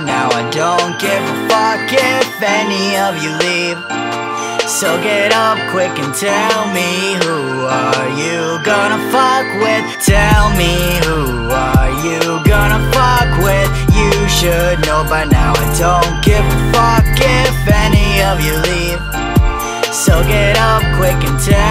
now I don't give a fuck if any of you leave. So get up quick and tell me who are you gonna fuck with? Tell me who are you gonna fuck with? You should know by now I don't give a fuck if any of you leave. So get up quick and tell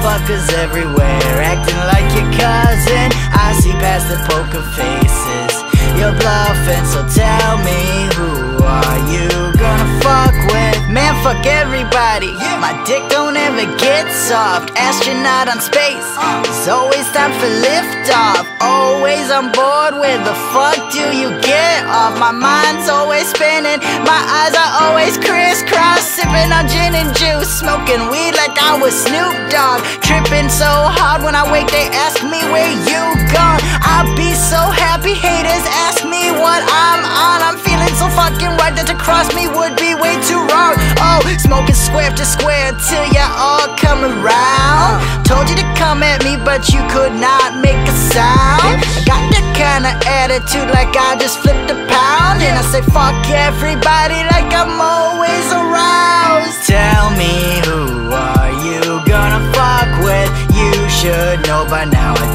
Motherfuckers everywhere acting like your cousin. I see past the poker faces. You're bluffing so tell me who are you gonna fuck with? Man fuck everybody. My dick don't ever get soft. Astronaut on space. There's always time for liftoff. Always on board where the fuck do you get off? My mind's always spinning. My eyes are always crisscross Sipping on gin and Smoking weed like I was Snoop Dogg. Tripping so hard when I wake they ask me where you gone? I'll be so happy haters ask me what I'm on. I'm feeling so fucking right that to cross me would be way too wrong. Oh, smoking square after square till you all come around. Told you to come at me but you could not make a sound. I got that kind of attitude like I just flipped a pound. And I say fuck everybody like I'm always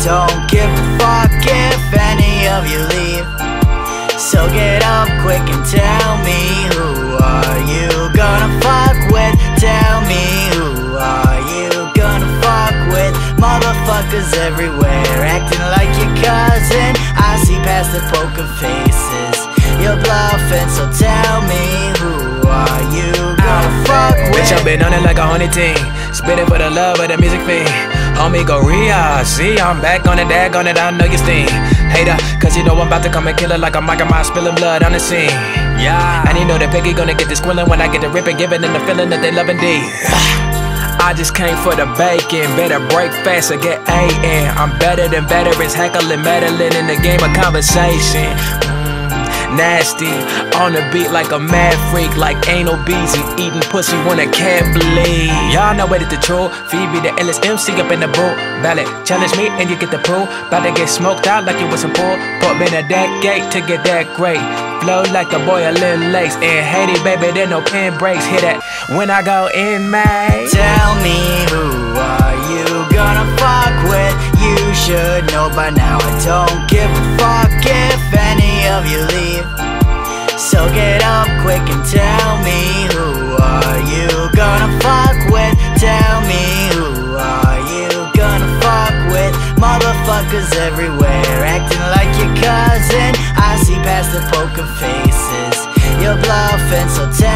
don't give a fuck if any of you leave. So get up quick and tell me who are you gonna fuck with? Tell me who are you gonna fuck with? Motherfuckers everywhere acting like your cousin. I see past the poker faces. You're bluffing so tell me who are you gonna fuck with Bitch, I've been on it like a honey team. Spitting for the love of the music fiend. Homie, go Ria. See, I'm back on it, dag on it, I know you steam. Hater, cause you know I'm about to come and kill it like a Michael Myers spilling blood on the scene. Yeah. And you know that Piggy gonna get the squilling when I get the ripping, giving them the feeling that they loving D. I just came for the bacon. Better break fast or get A in. I'm better than veterans, heckling, meddling in the game of conversation. Nasty, on the beat like a mad freak, like anal bees and eating pussy when I can't believe. Y'all know where the truth. Phoebe the illest MC up in the booth. Ballot, challenge me and you get the proof. About to get smoked out like it was a pool. Put me in a that gate to get that great. Flow like a boiling lakes. And Haiti, baby, there no pin breaks. Hit that when I go in, man. Tell me who are you gonna fuck with? You should know by now I don't give a fuck quick and tell me Who are you gonna fuck with? Tell me who are you gonna fuck with? Motherfuckers everywhere acting like your cousin I see past the poker faces You're bluffing so tell